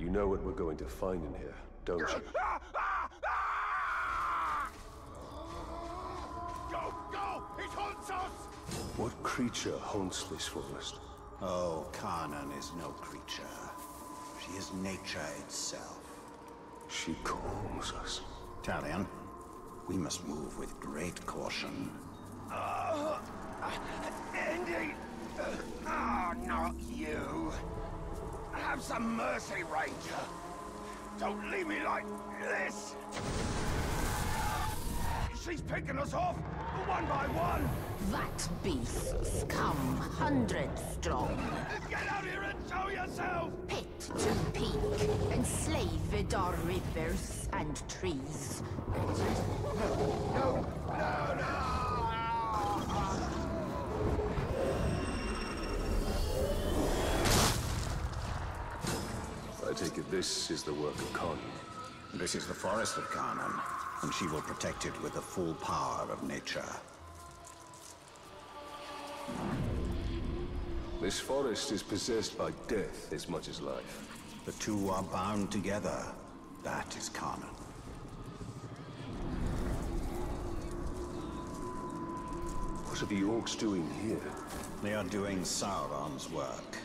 You know what we're going to find in here, don't you? Go, go! It haunts us! What creature haunts this forest? Oh, Carnan is no creature. She is nature itself. She calls us. Talion, we must move with great caution. Uh, Andy! Ah, oh, not you! Have some mercy, Ranger! Don't leave me like this! She's picking us off, one by one! That beasts come hundred strong. Get out here and show yourself! Pit to peak, enslaved are rivers and trees. No, no, no, no! Take it this is the work of Carnan. This is the forest of Carnan, and she will protect it with the full power of nature. This forest is possessed by death as much as life. The two are bound together. That is Carnan. What are the orcs doing here? They are doing Sauron's work.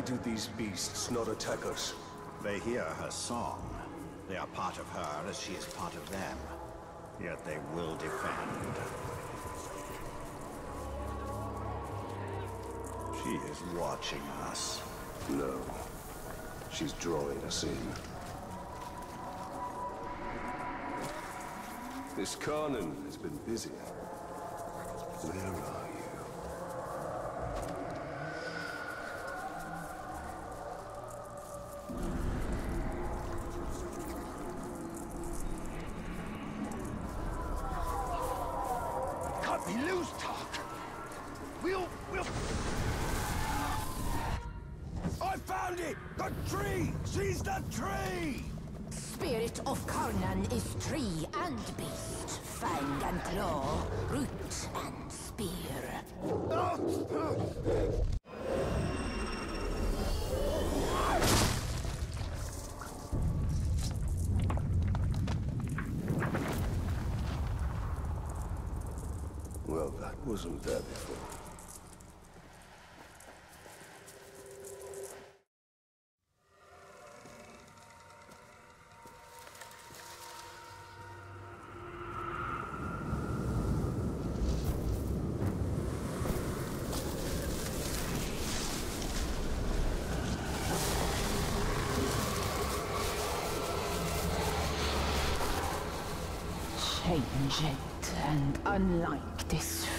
Why do these beasts not attack us? They hear her song. They are part of her as she is part of them. Yet they will defend. She is watching us. No. She's drawing us in. This Carnan has been busy. Where are Cut me loose, Tark! We'll... we'll... I found it! The tree! She's the tree! Spirit of Carnan is tree and beast, fang and claw, root and spear. Well, that wasn't there before. And unlike this.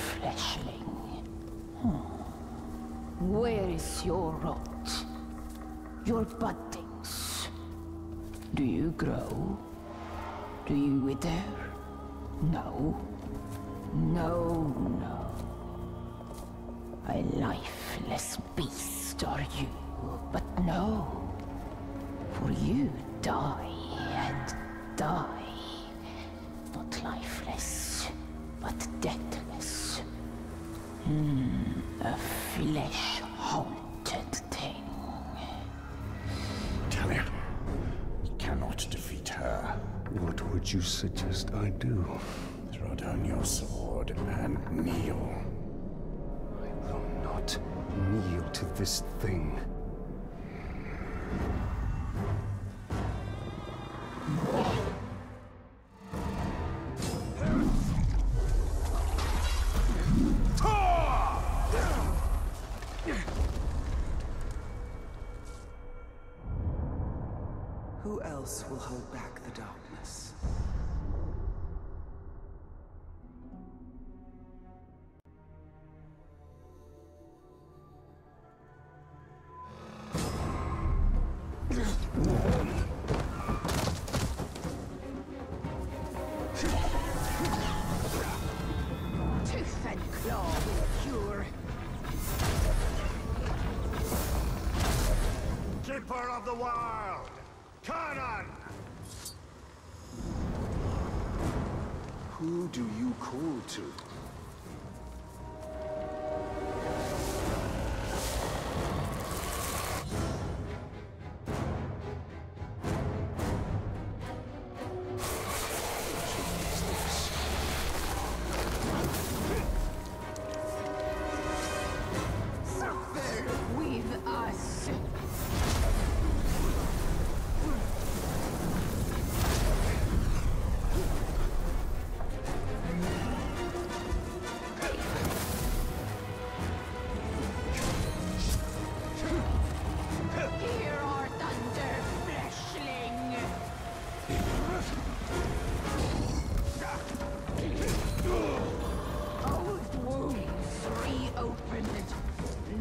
Where is your rot? Your buddings? Do you grow? Do you wither? No. No, no. A lifeless beast are you, but no. For you die and die. Not lifeless, but deathless. Hmm, a flesh-haunted thing. Talion, we cannot defeat her. What would you suggest I do? Throw down your sword and kneel. I will not kneel to this thing. Who else will hold back the darkness? Tooth and claw will cure. Keeper of the Wild! Carnan! Who do you call to?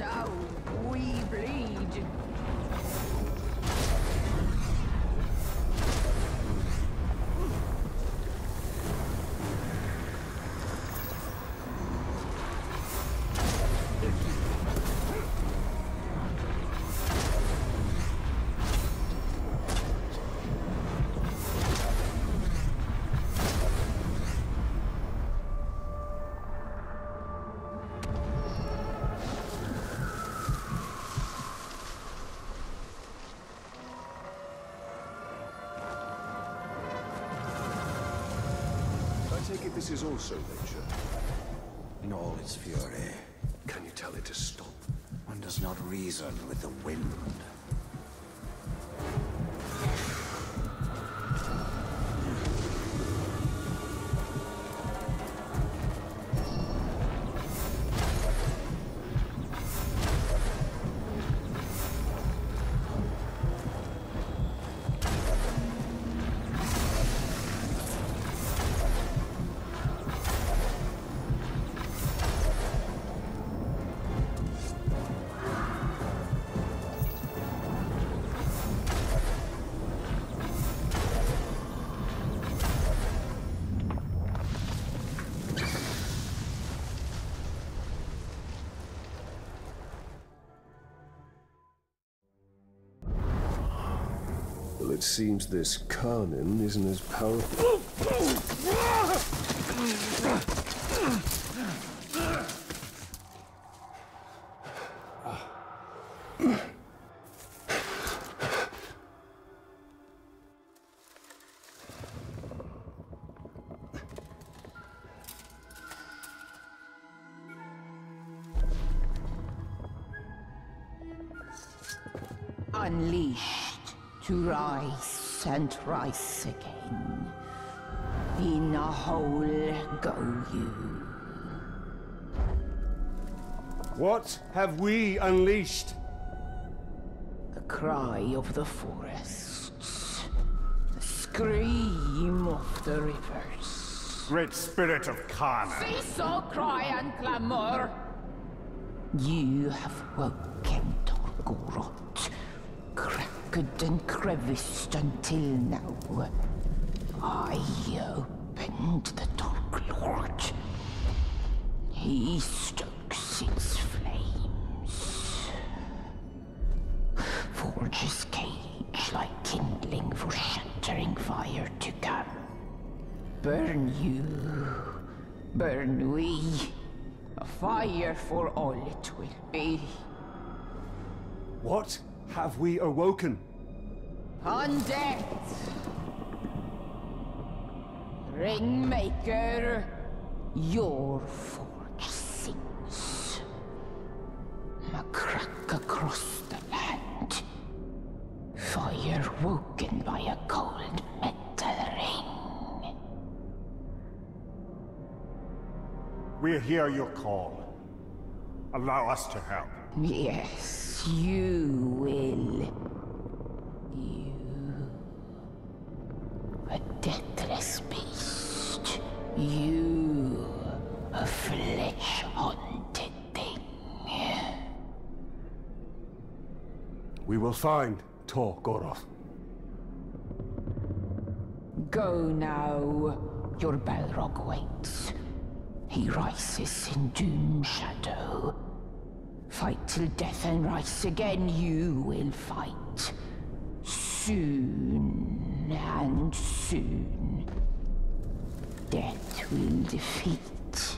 Now we bleed. This is also nature. In all its fury, Can you tell it to stop? one does not reason with the wind. It seems this Carnan isn't as powerful. Unleashed to rise and rise again. In a hole go you. What have we unleashed? The cry of the forests. The scream of the rivers. Great spirit of Carnan. Cease all cry and clamor! You have woken cracked and creviced until now. I opened the Dark Lord. He stokes its flames. Forges cage like kindling for shattering fire to come. Burn you, burn we. A fire for all it will be. What have we awoken? Undead! Ringmaker, your forge sings. A crack across the land. Fire woken by a cold metal ring. We hear your call. Allow us to help. Yes, you will. You. A deathless beast. You. A flesh haunted thing. We will find Tar Goroth. Go now. Your Balrog waits. He rises in doom shadow. Fight till death and rise again, you will fight. Soon and soon. Death will defeat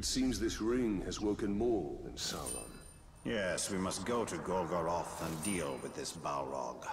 It seems this ring has woken more than Sauron. Yes, we must go to Golgoroth and deal with this Balrog.